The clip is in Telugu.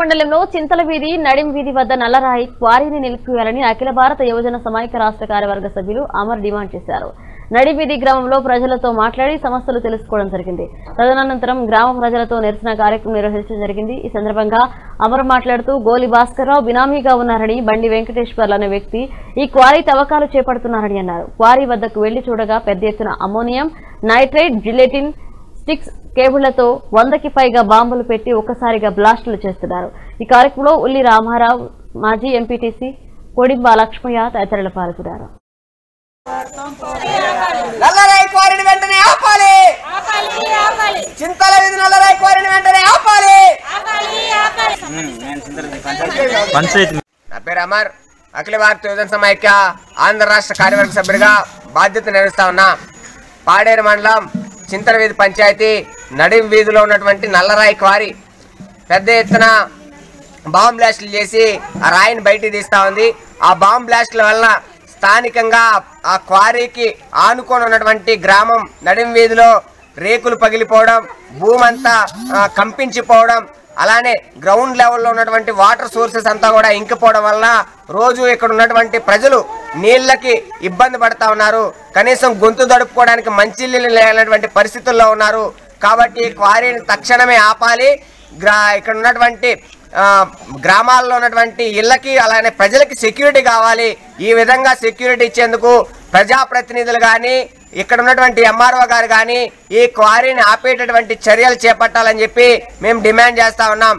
మండలంలో చింతల వీధి నడిం వీధి వద్ద నల్లరాయి క్వారీని నిలిపివేయాలని అఖిల భారత యువజన సమైక్య రాష్ట్ర కార్యవర్గ సభ్యులు అమర్ డిమాండ్ చేశారు. నడి వీధి గ్రామంలో ప్రజలతో మాట్లాడి సమస్యలు తెలుసుకోవడం జరిగింది. తదనంతరం గ్రామ ప్రజలతో నిరసన కార్యక్రమం నిర్వహించడం జరిగింది. ఈ సందర్భంగా అమర్ మాట్లాడుతూ గోలి భాస్కర్రావు బినామీగా ఉన్నారని బండి వెంకటేశ్వర్లు అనే వ్యక్తి ఈ క్వారీ తవ్వకాలు చేపడుతున్నారని అన్నారు. క్వారీ వద్దకు వెళ్ళి చూడగా పెద్ద ఎత్తున అమోనియం నైట్రైట్ జిలెటిన్ స్టిక్స్ కేబుళ్ళతో వందకి పైగా బాంబులు పెట్టి ఒక్కసారిగా బ్లాస్టులు చేస్తున్నారు. ఈ కార్యక్రమంలో ఉల్లి రామారావు మాజీ ఎంపీటీసీ కొడింబా లక్ష్మయ్య తదితరులు పాల్గొన్నారు. నల్లరాయి క్వారీని వెంటనే ఆపాలి. చింతల వీధి నల్లరాయి క్వారీని వెంటనే ఆపాలి. పంచాయతీ నా పేరు అమర్. అఖిల భారత యువజన సమైక్య ఆంధ్ర రాష్ట్ర కార్యవర్గ సభ్యుడిగా బాధ్యత నిర్వహిస్తా ఉన్నా. పాడేరు మండలం చింతల వీధి పంచాయతీ నడిం వీధిలో ఉన్నటువంటి నల్లరాయి క్వారీ పెద్ద ఎత్తున బాంబ్ బ్లాస్టులు చేసి ఆ రాయిని బయటికి తీస్తా ఉంది. ఆ బాంబ్ బ్లాస్టుల వలన స్థానికంగా ఆ క్వారీకి ఆనుకొని ఉన్నటువంటి గ్రామం నడిం వీధిలో రేకులు పగిలిపోవడం భూమంతా కంపించిపోవడం అలానే గ్రౌండ్ లెవెల్లో ఉన్నటువంటి వాటర్ సోర్సెస్ అంతా కూడా ఇంకిపోవడం వల్ల రోజు ఇక్కడ ఉన్నటువంటి ప్రజలు నీళ్ళకి ఇబ్బంది పడతా ఉన్నారు. కనీసం గొంతు దడుపుకోవడానికి మంచినీళ్ళు లేనటువంటి పరిస్థితుల్లో ఉన్నారు. కాబట్టి ఈ క్వారీని తక్షణమే ఆపాలి. గ్రా ఇక్కడ ఉన్నటువంటి గ్రామాల్లో ఉన్నటువంటి ఇళ్ళకి అలానే ప్రజలకి సెక్యూరిటీ కావాలి. ఈ విధంగా సెక్యూరిటీ ఇచ్చేందుకు ప్రజాప్రతినిధులు కానీ ఇక్కడ ఉన్నటువంటి ఎంఆర్ఓ గారు కానీ ఈ క్వారీని ఆపేటటువంటి చర్యలు చేపట్టాలని చెప్పి మేము డిమాండ్ చేస్తా ఉన్నాం.